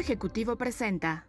Ejecutivo presenta.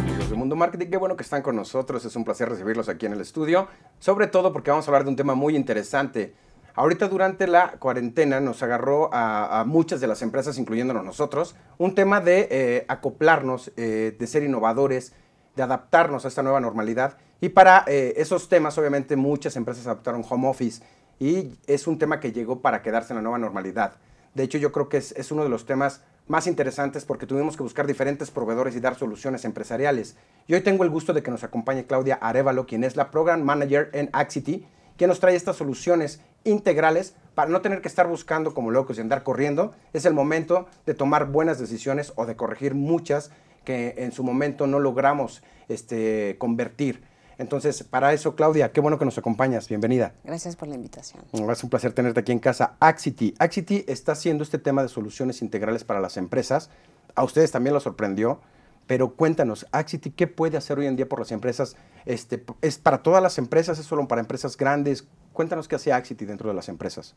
Amigos de Mundo Marketing, qué bueno que están con nosotros. Es un placer recibirlos aquí en el estudio. Sobre todo porque vamos a hablar de un tema muy interesante. Ahorita durante la cuarentena nos agarró a, a muchas de las empresas, incluyéndonos nosotros, un tema de eh, acoplarnos, eh, de ser innovadores, de adaptarnos a esta nueva normalidad. Y para eh, esos temas, obviamente, muchas empresas adoptaron home office y es un tema que llegó para quedarse en la nueva normalidad. De hecho, yo creo que es, es uno de los temas más interesantes porque tuvimos que buscar diferentes proveedores y dar soluciones empresariales. Y hoy tengo el gusto de que nos acompañe Claudia Arevalo, quien es la Program Manager en Axity, que nos trae estas soluciones integrales para no tener que estar buscando como locos y andar corriendo. Es el momento de tomar buenas decisiones o de corregir muchas que en su momento no logramos este, convertir. Entonces, para eso, Claudia, qué bueno que nos acompañas. Bienvenida. Gracias por la invitación. Es un placer tenerte aquí en casa. Axity. Axity está haciendo este tema de soluciones integrales para las empresas. A ustedes también lo sorprendió. Pero cuéntanos, Axity, ¿qué puede hacer hoy en día por las empresas? Este, ¿Es para todas las empresas? ¿Es solo para empresas grandes? Cuéntanos qué hace Axity dentro de las empresas.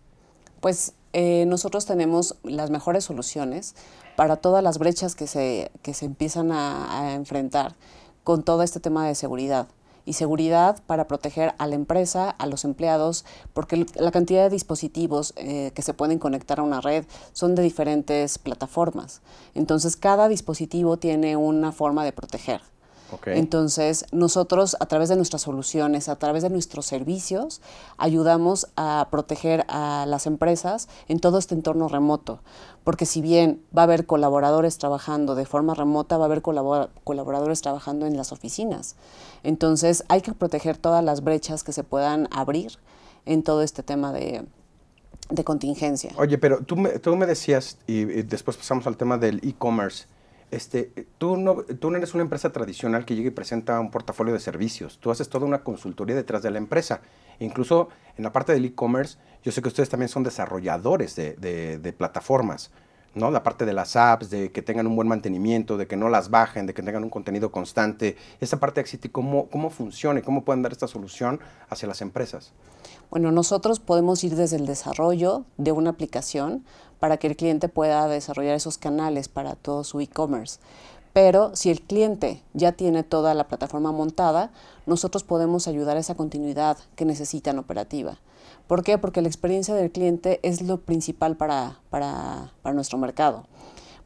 Pues eh, nosotros tenemos las mejores soluciones para todas las brechas que se, que se empiezan a, a enfrentar con todo este tema de seguridad y seguridad para proteger a la empresa, a los empleados, porque la cantidad de dispositivos eh, que se pueden conectar a una red son de diferentes plataformas. Entonces, cada dispositivo tiene una forma de proteger. Okay. Entonces, nosotros a través de nuestras soluciones, a través de nuestros servicios, ayudamos a proteger a las empresas en todo este entorno remoto. Porque si bien va a haber colaboradores trabajando de forma remota, va a haber colabor colaboradores trabajando en las oficinas. Entonces, hay que proteger todas las brechas que se puedan abrir en todo este tema de, de contingencia. Oye, pero tú me, tú me decías, y, y después pasamos al tema del e-commerce, este, tú, no, tú no eres una empresa tradicional que llega y presenta un portafolio de servicios. Tú haces toda una consultoría detrás de la empresa. Incluso en la parte del e-commerce, yo sé que ustedes también son desarrolladores de, de, de, plataformas, ¿no? La parte de las apps, de que tengan un buen mantenimiento, de que no las bajen, de que tengan un contenido constante. Esa parte de Axity, ¿cómo, ¿cómo funciona y cómo pueden dar esta solución hacia las empresas? Bueno, nosotros podemos ir desde el desarrollo de una aplicación para que el cliente pueda desarrollar esos canales para todo su e-commerce. Pero si el cliente ya tiene toda la plataforma montada, nosotros podemos ayudar a esa continuidad que necesitan operativa. ¿Por qué? Porque la experiencia del cliente es lo principal para, para, para nuestro mercado.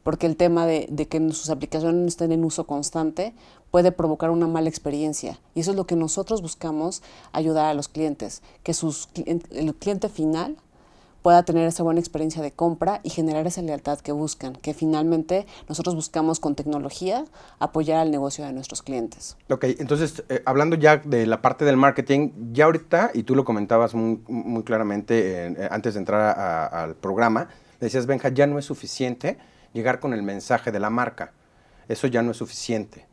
Porque el tema de, de, que sus aplicaciones estén en uso constante puede provocar una mala experiencia. Y eso es lo que nosotros buscamos ayudar a los clientes, que sus, el cliente final pueda tener esa buena experiencia de compra y generar esa lealtad que buscan, que finalmente nosotros buscamos con tecnología apoyar al negocio de nuestros clientes. Ok, entonces eh, hablando ya de la parte del marketing, ya ahorita, y tú lo comentabas muy, claramente eh, antes de entrar al programa, decías, Benja, ya no es suficiente llegar con el mensaje de la marca, eso ya no es suficiente.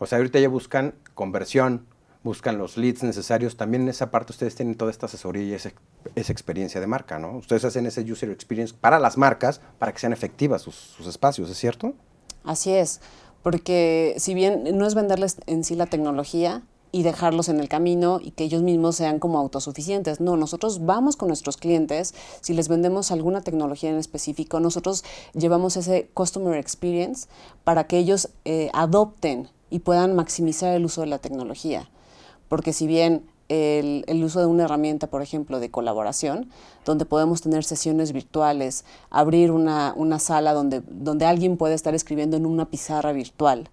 O sea, ahorita ya buscan conversión, buscan los leads necesarios. También en esa parte ustedes tienen toda esta asesoría y esa, experiencia de marca, ¿no? Ustedes hacen ese user experience para las marcas, para que sean efectivas sus, sus espacios, ¿es cierto? Así es, porque si bien no es venderles en sí la tecnología, y dejarlos en el camino y que ellos mismos sean como autosuficientes. No, nosotros vamos con nuestros clientes, si les vendemos alguna tecnología en específico, nosotros llevamos ese customer experience para que ellos eh, adopten y puedan maximizar el uso de la tecnología porque si bien el, uso de una herramienta, por ejemplo, de colaboración, donde podemos tener sesiones virtuales, abrir una, una sala donde, donde alguien puede estar escribiendo en una pizarra virtual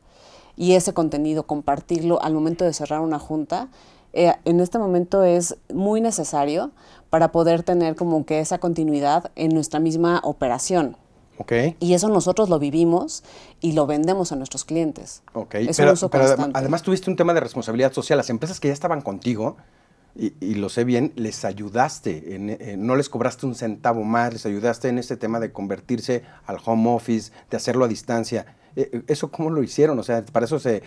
y ese contenido compartirlo al momento de cerrar una junta, eh, en este momento es muy necesario para poder tener como que esa continuidad en nuestra misma operación. Okay. Y eso nosotros lo vivimos y lo vendemos a nuestros clientes. Okay. Es pero, un uso pero constante. además tuviste un tema de responsabilidad social. Las empresas que ya estaban contigo, y, y lo sé bien, les ayudaste, en, en, no les cobraste un centavo más, les ayudaste en este tema de convertirse al home office, de hacerlo a distancia. Eh, ¿Eso cómo lo hicieron? O sea, para eso se,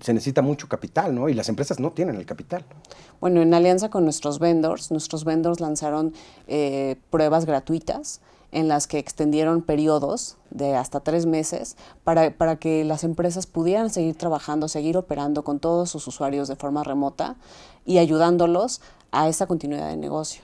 se necesita mucho capital, ¿no? Y las empresas no tienen el capital. Bueno, en alianza con nuestros vendors, nuestros vendors lanzaron eh, pruebas gratuitas en las que extendieron periodos de hasta tres meses para, para, que las empresas pudieran seguir trabajando, seguir operando con todos sus usuarios de forma remota y ayudándolos a esa continuidad de negocio.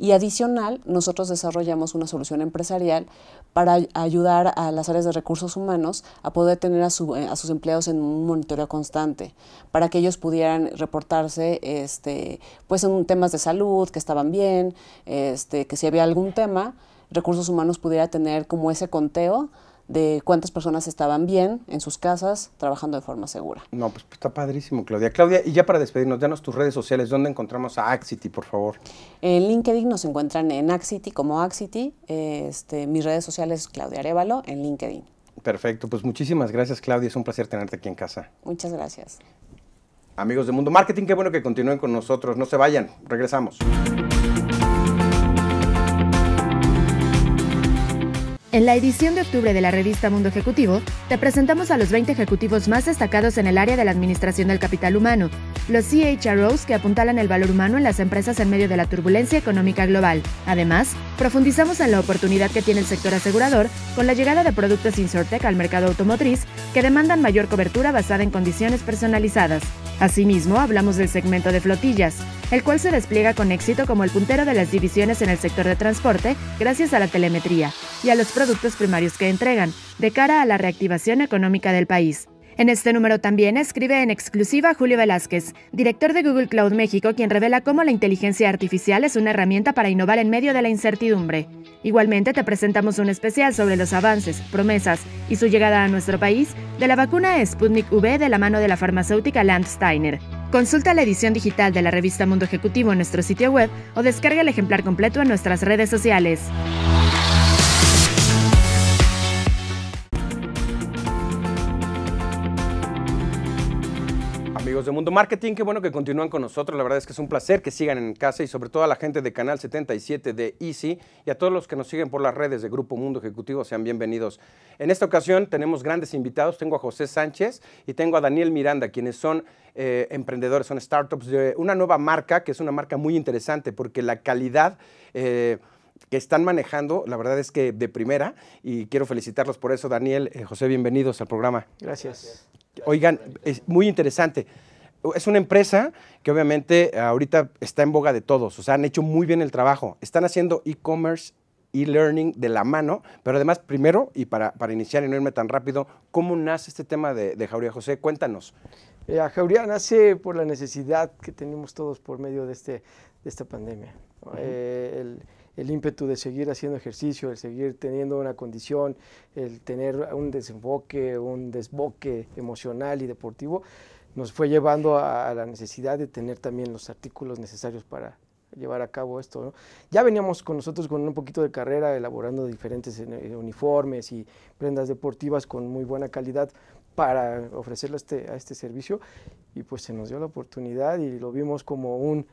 Y adicional, nosotros desarrollamos una solución empresarial para ayudar a las áreas de recursos humanos a poder tener a, a, sus empleados en un monitoreo constante, para que ellos pudieran reportarse este, pues en temas de salud, que estaban bien, este, que si había algún tema, recursos humanos pudiera tener como ese conteo de cuántas personas estaban bien en sus casas trabajando de forma segura. No, pues está padrísimo, Claudia. Claudia, y ya para despedirnos, danos tus redes sociales, ¿dónde encontramos a Axity, por favor? En LinkedIn nos encuentran en Axity como Axity. Este, mis redes sociales, Claudia Arevalo, en LinkedIn. Perfecto, pues muchísimas gracias, Claudia. Es un placer tenerte aquí en casa. Muchas gracias. Amigos de Mundo Marketing, qué bueno que continúen con nosotros. No se vayan, regresamos. En la edición de octubre de la revista Mundo Ejecutivo, te presentamos a los 20 ejecutivos más destacados en el área de la administración del capital humano, los CHROs que apuntalan el valor humano en las empresas en medio de la turbulencia económica global. Además, profundizamos en la oportunidad que tiene el sector asegurador con la llegada de productos Insurtech al mercado automotriz que demandan mayor cobertura basada en condiciones personalizadas. Asimismo, hablamos del segmento de flotillas, el cual se despliega con éxito como el puntero de las divisiones en el sector de transporte gracias a la telemetría y a los productos primarios que entregan, de cara a la reactivación económica del país. En este número también escribe en exclusiva Julio Velázquez, director de Google Cloud México, quien revela cómo la inteligencia artificial es una herramienta para innovar en medio de la incertidumbre. Igualmente te presentamos un especial sobre los avances, promesas y su llegada a nuestro país de la vacuna Sputnik V de la mano de la farmacéutica Landsteiner. Consulta la edición digital de la revista Mundo Ejecutivo en nuestro sitio web o descarga el ejemplar completo en nuestras redes sociales. Amigos de Mundo Marketing, qué bueno que continúan con nosotros. La verdad es que es un placer que sigan en casa y sobre todo a la gente de Canal 77 de Easy y a todos los que nos siguen por las redes de Grupo Mundo Ejecutivo, sean bienvenidos. En esta ocasión tenemos grandes invitados. Tengo a José Sánchez y tengo a Daniel Miranda, quienes son eh, emprendedores, son startups de una nueva marca que es una marca muy interesante porque la calidad... Eh, que están manejando, la verdad es que de primera, y quiero felicitarlos por eso. Daniel, eh, José, bienvenidos al programa. Gracias. Oigan, es muy interesante. Es una empresa que obviamente ahorita está en boga de todos, o sea, han hecho muy bien el trabajo. Están haciendo e-commerce, e-learning de la mano, pero además, primero, y para, para, iniciar y no irme tan rápido, ¿cómo nace este tema de, de Jauría José? Cuéntanos. Eh, Jauría nace por la necesidad que tenemos todos por medio de, este, de esta pandemia. Uh -huh. eh, el, el ímpetu de seguir haciendo ejercicio, el seguir teniendo una condición, el tener un desenfoque, un desboque emocional y deportivo, nos fue llevando a, la necesidad de tener también los artículos necesarios para llevar a cabo esto. Ya veníamos con nosotros con un poquito de carrera, elaborando diferentes eh, uniformes y prendas deportivas con muy buena calidad para ofrecerle a este, a este servicio y pues se nos dio la oportunidad y lo vimos como un,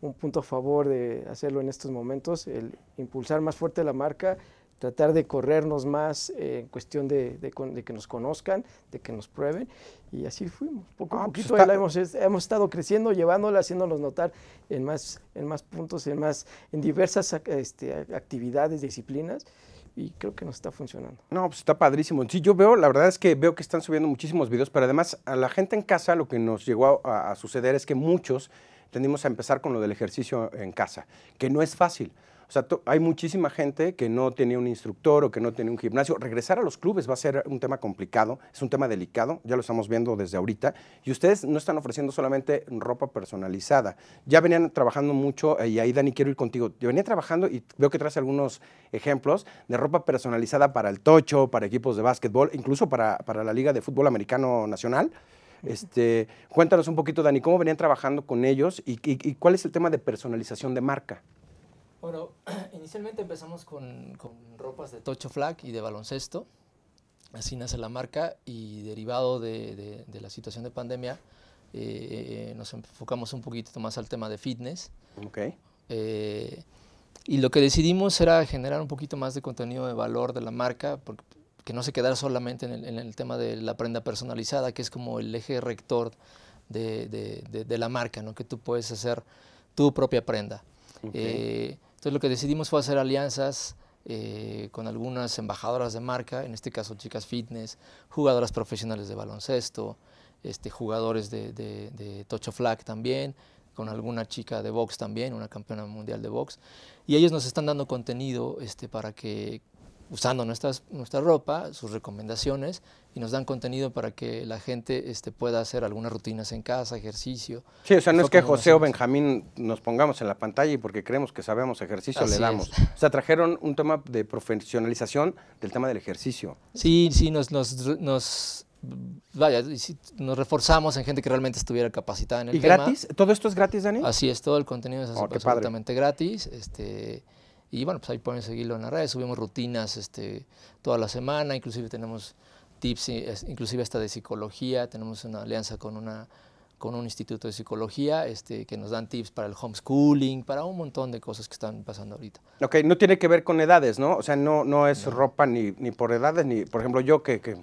un punto a favor de hacerlo en estos momentos, el impulsar más fuerte la marca, tratar de corrernos más eh, en cuestión de, de, de, que nos conozcan, de que nos prueben, y así fuimos. Poco a poquito pues hemos, hemos, estado creciendo, llevándola, haciéndolos notar en más, en más puntos, en, más, en diversas este, actividades, disciplinas, y creo que nos está funcionando. No, pues está padrísimo. Sí, yo veo, la verdad es que veo que están subiendo muchísimos videos, pero además a la gente en casa lo que nos llegó a, a suceder es que muchos tendimos a empezar con lo del ejercicio en casa, que no es fácil. O sea, hay muchísima gente que no tenía un instructor o que no tenía un gimnasio. Regresar a los clubes va a ser un tema complicado, es un tema delicado, ya lo estamos viendo desde ahorita. Y ustedes no están ofreciendo solamente ropa personalizada. Ya venían trabajando mucho, y ahí Dani, quiero ir contigo. Yo venía trabajando y veo que traes algunos ejemplos de ropa personalizada para el tocho, para equipos de básquetbol, incluso para, para la Liga de Fútbol Americano Nacional. Este, cuéntanos un poquito, Dani, cómo venían trabajando con ellos y cuál es el tema de personalización de marca. Bueno, inicialmente empezamos con, con, ropas de tocho flag y de baloncesto. Así nace la marca y derivado de, de, de la situación de pandemia, eh, nos enfocamos un poquito más al tema de fitness. Okay. Eh, y lo que decidimos era generar un poquito más de contenido de valor de la marca, porque, que no se quedara solamente en el, en el, tema de la prenda personalizada, que es como el eje rector de, de, de la marca, ¿no? que tú puedes hacer tu propia prenda. Okay. Eh, entonces lo que decidimos fue hacer alianzas eh, con algunas embajadoras de marca, en este caso chicas fitness, jugadoras profesionales de baloncesto, este, jugadores de, de, Tocho Flag también, con alguna chica de box también, una campeona mundial de box, y ellos nos están dando contenido este, para que, usando nuestras, nuestra ropa, sus recomendaciones, y nos dan contenido para que la gente este, pueda hacer algunas rutinas en casa, ejercicio. Sí, o sea, no es que José o Benjamín nos pongamos en la pantalla y porque creemos que sabemos ejercicio Así le damos. es. O sea, trajeron un tema de profesionalización del tema del ejercicio. Sí, sí, nos, nos, nos, vaya, y nos reforzamos en gente que realmente estuviera capacitada en el ¿Y tema. gratis? ¿Todo esto es gratis, Dani? Así es, todo el contenido es Oh, absolutamente gratis. Este, y bueno, pues ahí pueden seguirlo en las redes, subimos rutinas este, toda la semana, inclusive tenemos tips, es- inclusive hasta de psicología, tenemos una alianza con una con un instituto de psicología este, que nos dan tips para el homeschooling, para un montón de cosas que están pasando ahorita. Ok, no tiene que ver con edades, ¿no? O sea, no, no es ropa ni, ni por edades, ni, por ejemplo, yo que, que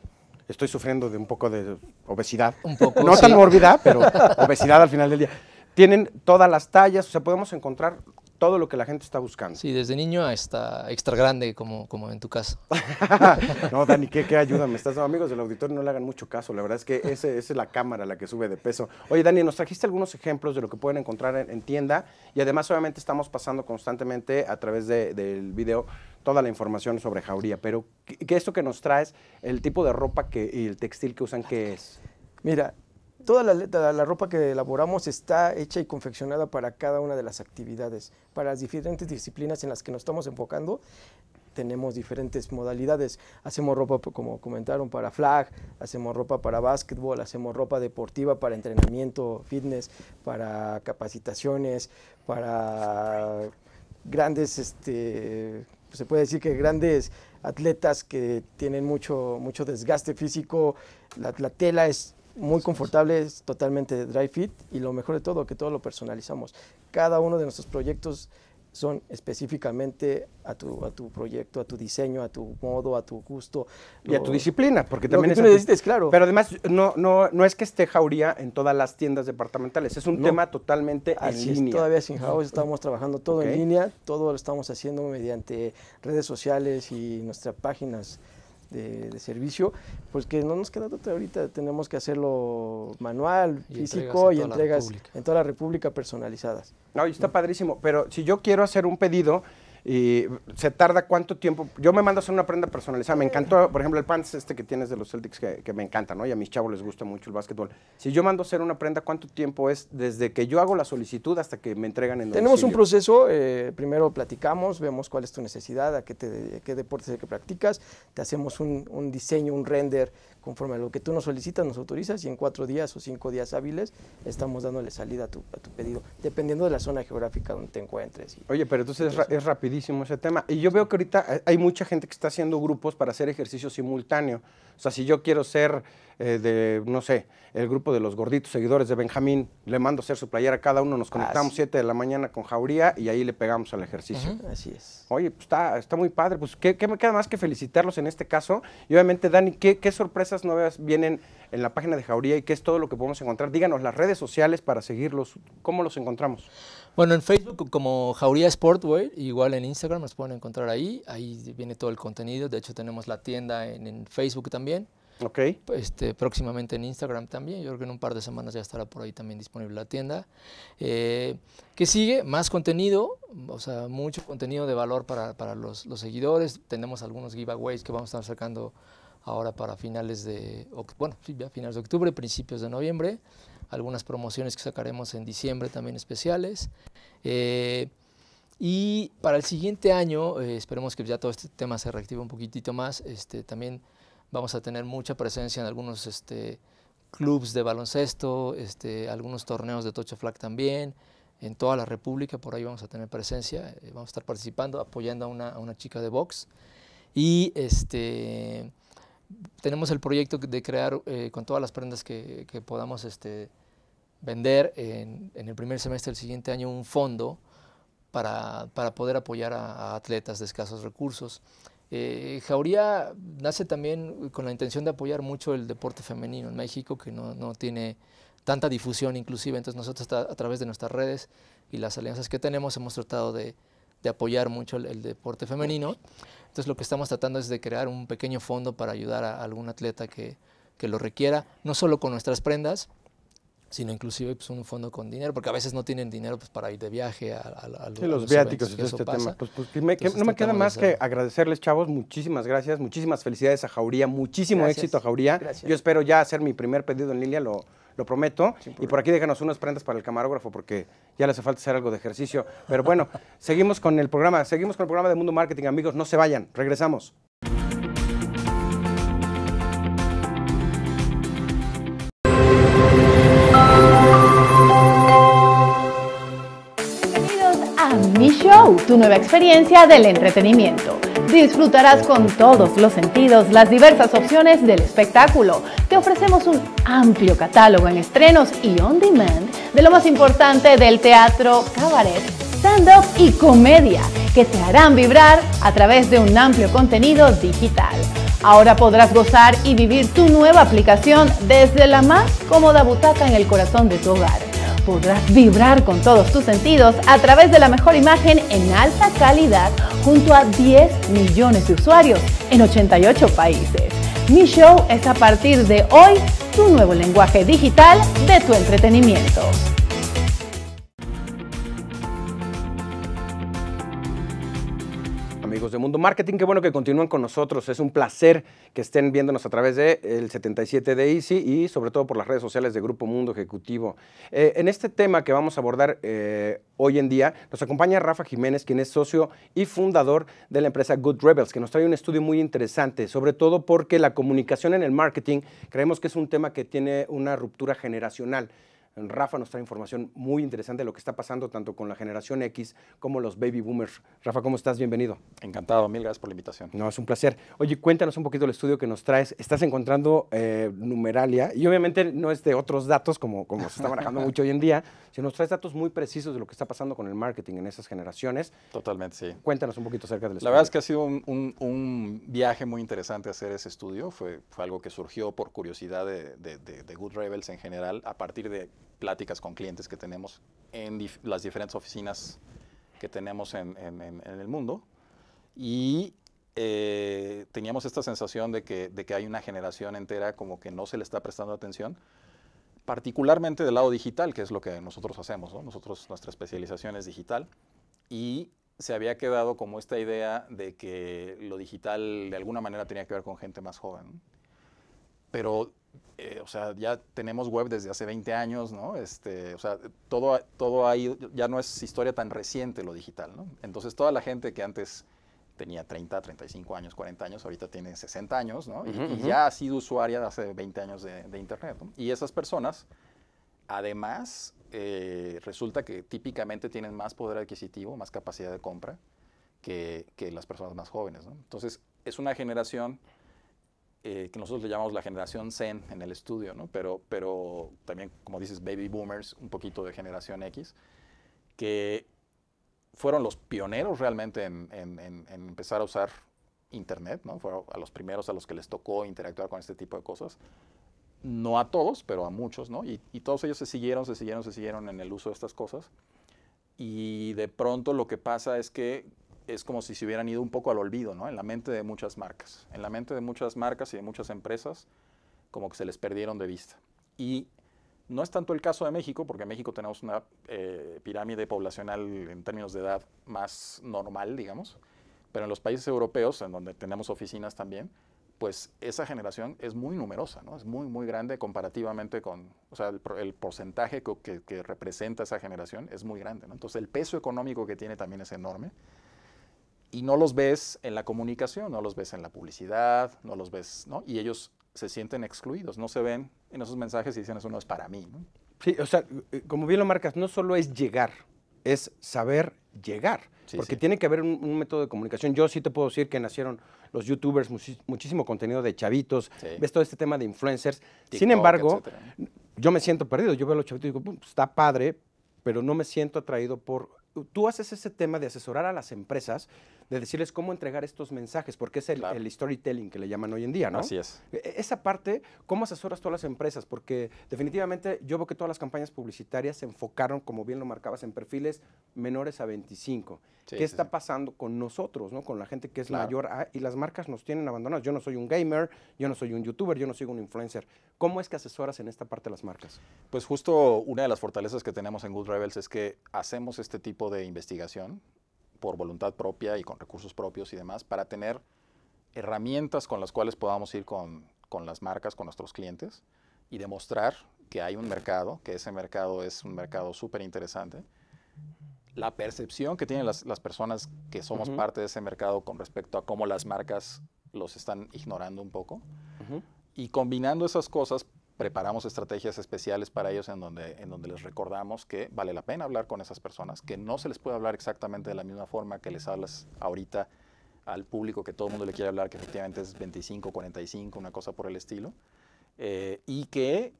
estoy sufriendo de un poco de obesidad. Un poco, No sí. tan mórbida, pero obesidad al final del día. Tienen todas las tallas, o sea, podemos encontrar todo lo que la gente está buscando. Sí, desde niño hasta extra grande, como, como en tu caso. no, Dani, ¿qué, qué ayuda me estás dando? Amigos del auditorio, no le hagan mucho caso. La verdad es que ese, esa es la cámara la que sube de peso. Oye, Dani, nos trajiste algunos ejemplos de lo que pueden encontrar en, en tienda y además, obviamente, estamos pasando constantemente a través de- del video toda la información sobre Jauría. Pero, ¿qué, qué esto que nos traes, el tipo de ropa que, y el textil que usan, qué es? Mira, toda la, ropa que elaboramos está hecha y confeccionada para cada una de las actividades, para las diferentes disciplinas en las que nos estamos enfocando. Tenemos diferentes modalidades. Hacemos ropa, como comentaron, para flag, hacemos ropa para básquetbol, hacemos ropa deportiva para entrenamiento, fitness, para capacitaciones, para grandes, este, se puede decir que grandes atletas que tienen mucho, mucho desgaste físico. La tela es muy confortable, es totalmente dry fit y lo mejor de todo, que todo lo personalizamos. Cada uno de nuestros proyectos son específicamente a tu, a tu proyecto, a tu diseño, a tu modo, a tu gusto. Y a Lo- tu disciplina, porque lo también que tú es claro. Pero además, no, no, no es que esté Jauría en todas las tiendas departamentales, es un No. tema totalmente Así en es, línea. todavía sin house estamos trabajando todo en línea, todo lo estamos haciendo mediante redes sociales y nuestras páginas de, de servicio, pues que no nos queda otra. Ahorita, tenemos que hacerlo manual, Y físico y entregas en toda la República personalizadas. No, y está padrísimo, pero si yo quiero hacer un pedido y se tarda cuánto tiempo, yo me mando a hacer una prenda personalizada, me encantó, por ejemplo, el pants este que tienes de los Celtics que, que me encanta, ¿no? Y a mis chavos les gusta mucho el básquetbol. Si yo mando a hacer una prenda, ¿cuánto tiempo es desde que yo hago la solicitud hasta que me entregan en Tenemos un proceso, eh, primero platicamos, vemos cuál es tu necesidad, a qué, te, qué deportes es el que practicas, te hacemos un, un diseño, un render conforme a lo que tú nos solicitas, nos autorizas y en cuatro días o cinco días hábiles estamos dándole salida a tu, a tu pedido, dependiendo de la zona geográfica donde te encuentres. y- Oye, pero entonces es, ra- es rapidísimo ese tema. Y yo veo que ahorita hay mucha gente que está haciendo grupos para hacer ejercicio simultáneo. O sea, si yo quiero ser eh, de, no sé, el grupo de los gorditos seguidores de Benjamín, le mando a hacer su playera a cada uno, nos conectamos sí. 7 de la mañana con Jauría y ahí le pegamos al ejercicio. Así es. Oye, pues está, está muy padre. Pues, ¿qué, qué me queda más que felicitarlos en este caso? Y obviamente, Dani, ¿qué, qué sorpresas nuevas vienen en la página de Jauría y qué es todo lo que podemos encontrar? Díganos las redes sociales para seguirlos. ¿Cómo los encontramos? Bueno, en Facebook como Jauría Sportwear, igual en Instagram nos pueden encontrar ahí, ahí viene todo el contenido, de hecho tenemos la tienda en, en Facebook también, ¿Ok? este, próximamente en Instagram también, yo creo que en un par de semanas ya estará por ahí también disponible la tienda. Eh, ¿Qué sigue? Más contenido, o sea, mucho contenido de valor para, para los, los seguidores, tenemos algunos giveaways que vamos a estar sacando ahora para finales de, bueno, ya finales de octubre, principios de noviembre, algunas promociones que sacaremos en diciembre también especiales. Eh, y para el siguiente año, eh, esperemos que ya todo este tema se reactive un poquitito más. Este, también vamos a tener mucha presencia en algunos este, clubs de baloncesto, este, algunos torneos de Tocho Flag también. En toda la República, por ahí vamos a tener presencia. eh, vamos a estar participando, apoyando a una, chica de box. Y este, tenemos el proyecto de crear eh, con todas las prendas que, que podamos este, vender en, el primer semestre del siguiente año un fondo para, poder apoyar a atletas de escasos recursos. Eh, Jauría nace también con la intención de apoyar mucho el deporte femenino en México, que no, no tiene tanta difusión inclusive, entonces nosotros a, a través de nuestras redes y las alianzas que tenemos hemos tratado de, de apoyar mucho el, deporte femenino. Entonces lo que estamos tratando es de crear un pequeño fondo para ayudar a algún atleta que, que lo requiera, no solo con nuestras prendas, sino inclusive pues, un fondo con dinero, porque a veces no tienen dinero pues, para ir de viaje a, a, sí, los, viáticos y todo este tema. Pues, pues no me queda más que agradecerles, chavos, muchísimas gracias, muchísimas felicidades a Jauría, muchísimo éxito a Jauría. Yo espero ya hacer mi primer pedido en línea, lo, lo prometo. Y por aquí déjanos unas prendas para el camarógrafo, porque ya le hace falta hacer algo de ejercicio. Pero bueno, seguimos con el programa, seguimos con el programa de Mundo Marketing, amigos, no se vayan, regresamos. Tu nueva experiencia del entretenimiento. Disfrutarás con todos los sentidos las diversas opciones del espectáculo. Te ofrecemos un amplio catálogo en estrenos y on demand de lo más importante del teatro, cabaret, stand-up y comedia, que te harán vibrar a través de un amplio contenido digital. Ahora podrás gozar y vivir tu nueva aplicación desde la más cómoda butaca en el corazón de tu hogar podrás vibrar con todos tus sentidos a través de la mejor imagen en alta calidad junto a 10 millones de usuarios en 88 países. Mi show es a partir de hoy tu nuevo lenguaje digital de tu entretenimiento. Mundo Marketing. Qué bueno que continúen con nosotros. Es un placer que estén viéndonos a través de el 77 de Easy y sobre todo por las redes sociales de Grupo Mundo Ejecutivo. Eh, en este tema que vamos a abordar eh, hoy en día, nos acompaña Rafa Jiménez, quien es socio y fundador de la empresa Good Rebels, que nos trae un estudio muy interesante, sobre todo porque la comunicación en el marketing creemos que es un tema que tiene una ruptura generacional. Rafa nos trae información muy interesante de lo que está pasando tanto con la generación X como los baby boomers. Rafa, ¿cómo estás? Bienvenido. Encantado, mil gracias por la invitación. No, es un placer. Oye, cuéntanos un poquito el estudio que nos traes. Estás encontrando eh, numeralia y obviamente no es de otros datos como, como se está manejando mucho hoy en día, sino nos traes datos muy precisos de lo que está pasando con el marketing en esas generaciones. Totalmente, sí. Cuéntanos un poquito acerca del estudio. La verdad es que ha sido un, viaje muy interesante hacer ese estudio. Fue, fue algo que surgió por curiosidad de, de Good Rebels en general a partir de pláticas con clientes que tenemos en las diferentes oficinas que tenemos en, el mundo. Y eh, teníamos esta sensación de que, de que hay una generación entera como que no se le está prestando atención, particularmente del lado digital, que es lo que nosotros hacemos. Nosotros, nuestra especialización es digital. Y se había quedado como esta idea de que lo digital de alguna manera tenía que ver con gente más joven. Pero eh, o sea, ya tenemos web desde hace 20 años, ¿no? Este, o sea, todo, todo ahí ya no es historia tan reciente lo digital, ¿no? Entonces, toda la gente que antes tenía 30, 35 años, 40 años, ahorita tiene 60 años, ¿no? y, ya ha sido usuaria de hace 20 años de, Internet, ¿no? Y esas personas, además, eh, resulta que típicamente tienen más poder adquisitivo, más capacidad de compra que, que las personas más jóvenes, ¿no? Entonces, es una generación eh, que nosotros le llamamos la generación Zen en el estudio, ¿no? pero, pero también, como dices, baby boomers, un poquito de generación X, que fueron los pioneros realmente en, empezar a usar Internet, ¿no? fueron a los primeros a los que les tocó interactuar con este tipo de cosas. No a todos, pero a muchos, ¿no? Y todos ellos se siguieron, se siguieron, se siguieron en el uso de estas cosas. Y de pronto lo que pasa es que es como si se hubieran ido un poco al olvido, ¿no? En la mente de muchas marcas. En la mente de muchas marcas y de muchas empresas, como que se les perdieron de vista. Y no es tanto el caso de México, porque en México tenemos una eh, pirámide poblacional en términos de edad más normal, digamos, pero en los países europeos, en donde tenemos oficinas también, pues esa generación es muy numerosa, ¿no? Es muy, muy grande comparativamente con, o sea, el, porcentaje que, representa esa generación es muy grande. Entonces el peso económico que tiene también es enorme y no los ves en la comunicación, no los ves en la publicidad, no los ves, ¿no? Y ellos se sienten excluidos, no se ven en esos mensajes y dicen eso no es para mí, ¿no? Sí, o sea, como bien lo marcas, no solo es llegar, es saber llegar. porque tiene que haber un, método de comunicación. Yo sí te puedo decir que nacieron los youtubers, muchísimo contenido de chavitos, ves todo este tema de influencers. Sin embargo, yo me siento perdido. Yo veo a los chavitos y digo, está padre, pero no me siento atraído por... Tú haces ese tema de asesorar a las empresas de decirles cómo entregar estos mensajes, porque es el, el storytelling que le llaman hoy en día, ¿no? Así es. E- Esa parte, ¿cómo asesoras todas las empresas? Porque definitivamente yo veo que todas las campañas publicitarias se enfocaron, como bien lo marcabas, en perfiles menores a 25. Sí, ¿Qué sí, está sí. pasando con nosotros, ¿no? con la gente que es Claro. mayor a, y las marcas nos tienen abandonados? Yo no soy un gamer, yo no soy un youtuber, yo no soy un influencer. ¿Cómo es que asesoras en esta parte las marcas? Pues justo una de las fortalezas que tenemos en Good Rebels es que hacemos este tipo de investigación por voluntad propia y con recursos propios y demás para tener herramientas con las cuales podamos ir con, con las marcas, con nuestros clientes y demostrar que hay un mercado, que ese mercado es un mercado súper interesante. La percepción que tienen las, las personas que somos Ujú. parte de ese mercado con respecto a cómo las marcas los están ignorando un poco. Ujú. Y combinando esas cosas, preparamos estrategias especiales para ellos en donde, en donde les recordamos que vale la pena hablar con esas personas, que no se les puede hablar exactamente de la misma forma que les hablas ahorita al público que todo el mundo le quiere hablar, que efectivamente es 25, 45, una cosa por el estilo, eh, y que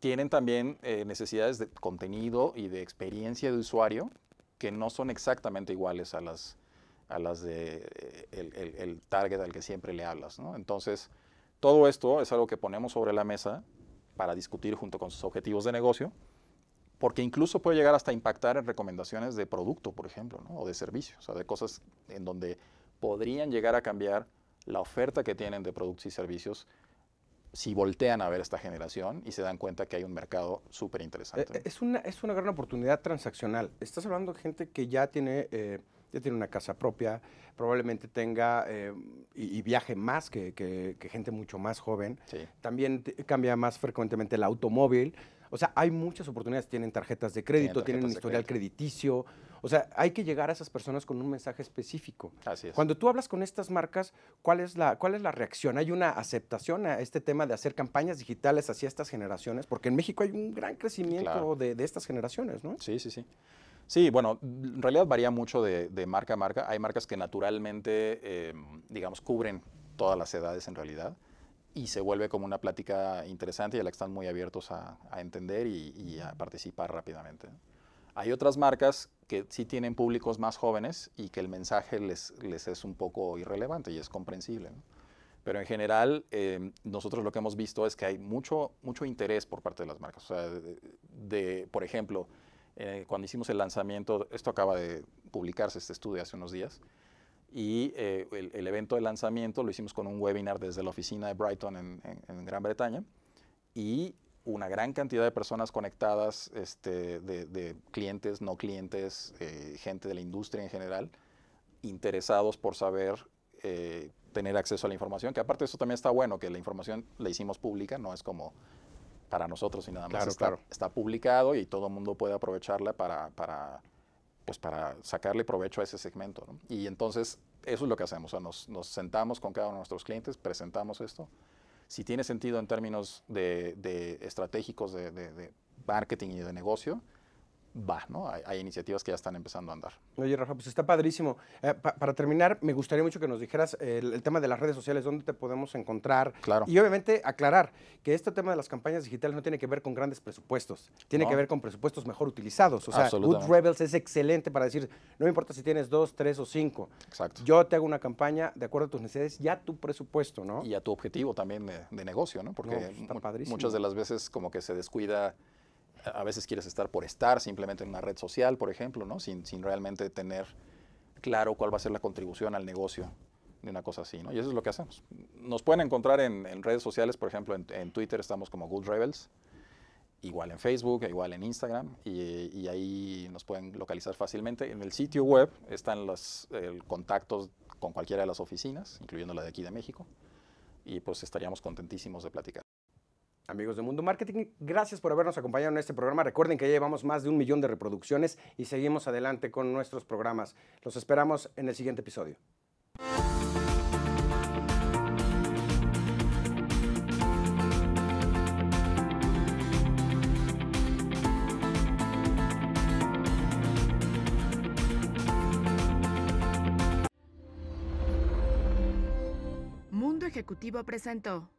tienen también eh, necesidades de contenido y de experiencia de usuario que no son exactamente iguales a las, a las de eh, el, target al que siempre le hablas. Entonces, todo esto es algo que ponemos sobre la mesa para discutir junto con sus objetivos de negocio, porque incluso puede llegar hasta impactar en recomendaciones de producto, por ejemplo, o de servicio, o sea, de cosas en donde podrían llegar a cambiar la oferta que tienen de productos y servicios si voltean a ver esta generación y se dan cuenta que hay un mercado súper interesante. Eh, Es una, es una gran oportunidad transaccional. Estás hablando de gente que ya tiene, eh, ya tiene una casa propia, probablemente tenga eh, y, y viaje más que, que- que gente mucho más joven. Sí. También cambia más frecuentemente el automóvil. O sea, hay muchas oportunidades. Tienen tarjetas de crédito, tienen, un historial crédito. crediticio. O sea, hay que llegar a esas personas con un mensaje específico. Así es. Cuando tú hablas con estas marcas, ¿cuál es, la, ¿cuál es la reacción? ¿Hay una aceptación a este tema de hacer campañas digitales hacia estas generaciones? Porque en México hay un gran crecimiento Claro. de, de estas generaciones, ¿no? Sí, sí, sí. Sí, bueno, en realidad varía mucho de, marca a marca. Hay marcas que naturalmente, eh, digamos, cubren todas las edades en realidad y se vuelve como una plática interesante y a la que están muy abiertos a, entender y, a participar rápidamente. Hay otras marcas que sí tienen públicos más jóvenes y que el mensaje les, es un poco irrelevante y es comprensible. Pero en general, eh, nosotros lo que hemos visto es que hay mucho, mucho interés por parte de las marcas. O sea, de- por ejemplo, eh, cuando hicimos el lanzamiento, esto acaba de publicarse este estudio hace unos días, y eh, el, el evento de lanzamiento lo hicimos con un webinar desde la oficina de Brighton en, en- en Gran Bretaña, y una gran cantidad de personas conectadas, este, de, de clientes, no clientes, eh, gente de la industria en general, interesados por saber, eh, tener acceso a la información, que aparte eso también está bueno, que la información la hicimos pública, no es como para nosotros y nada más. Claro, está, claro. está publicado y todo el mundo puede aprovecharla para, para, pues para sacarle provecho a ese segmento. ¿no? Y entonces eso es lo que hacemos, o sea, nos, nos sentamos con cada uno de nuestros clientes, presentamos esto. Si tiene sentido en términos de, de estratégicos de, de- de marketing y de negocio, va, ¿no? Hay, hay iniciativas que ya están empezando a andar. Oye, Rafa, pues está padrísimo. Eh, pa- para terminar, me gustaría mucho que nos dijeras eh, el, el tema de las redes sociales, dónde te podemos encontrar. Claro. Y obviamente aclarar que este tema de las campañas digitales no tiene que ver con grandes presupuestos, tiene No. que ver con presupuestos mejor utilizados. O sea, Good. Rebels es excelente para decir, no me importa si tienes dos, tres o cinco. Exacto. Yo te hago una campaña de acuerdo a tus necesidades y a tu presupuesto, ¿no? y a tu objetivo también de, de negocio, ¿no? Porque No, pues, está padrísimo. muchas de las veces como que se descuida, a veces quieres estar por estar simplemente en una red social, por ejemplo, ¿no? Sin, sin realmente tener claro cuál va a ser la contribución al negocio de una cosa así, ¿no? Y eso es lo que hacemos. Nos pueden encontrar en, en redes sociales, por ejemplo, en, Twitter estamos como Good Rebels, igual en Facebook, igual en Instagram, y, y ahí nos pueden localizar fácilmente. En el sitio web están los contactos con cualquiera de las oficinas, incluyendo la de aquí de México, y pues estaríamos contentísimos de platicar. Amigos de Mundo Marketing, gracias por habernos acompañado en este programa. Recuerden que ya llevamos más de un millón de reproducciones y seguimos adelante con nuestros programas. Los esperamos en el siguiente episodio. Mundo Ejecutivo presentó